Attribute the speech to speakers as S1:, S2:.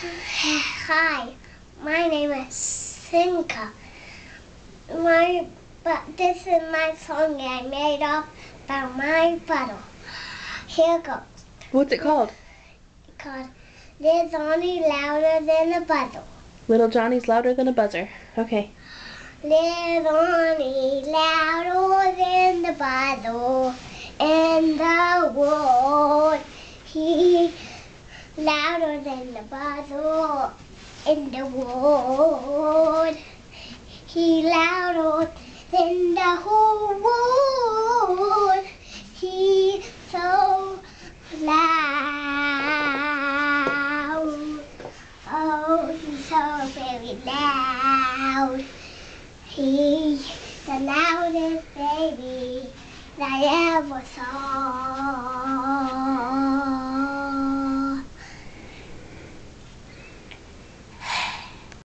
S1: Hi, my name is Cinca. My, but this is my song I made up about my bottle. Here goes.
S2: What's it called?
S1: Called There's only louder than a bottle.
S2: Little Johnny's louder than a buzzer. Okay.
S1: There's only louder than the bottle louder than the bottle in the world. He louder than the whole world. He's so loud. Oh, he's so very loud. He's the loudest baby that I ever saw.